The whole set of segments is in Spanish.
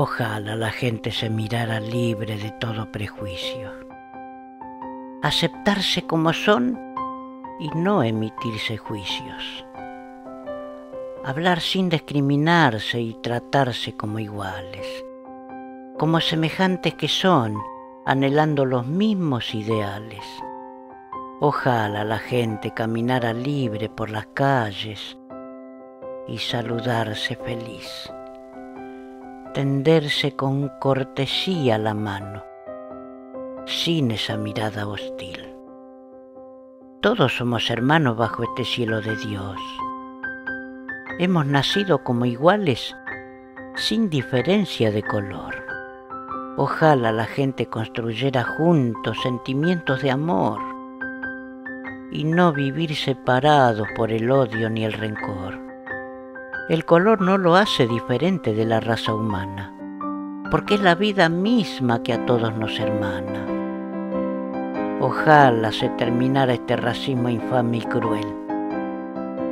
Ojalá la gente se mirara libre de todo prejuicio. Aceptarse como son y no emitirse juicios. Hablar sin discriminarse y tratarse como iguales, como semejantes que son, anhelando los mismos ideales. Ojalá la gente caminara libre por las calles y saludarse feliz tenderse con cortesía la mano, sin esa mirada hostil. Todos somos hermanos bajo este cielo de Dios. Hemos nacido como iguales sin diferencia de color. Ojalá la gente construyera juntos sentimientos de amor y no vivir separados por el odio ni el rencor. El color no lo hace diferente de la raza humana, porque es la vida misma que a todos nos hermana. Ojalá se terminara este racismo infame y cruel.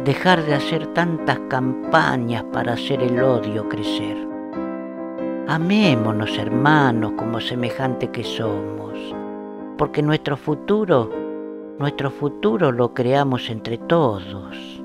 Dejar de hacer tantas campañas para hacer el odio crecer. Amémonos hermanos como semejante que somos, porque nuestro futuro, nuestro futuro lo creamos entre todos.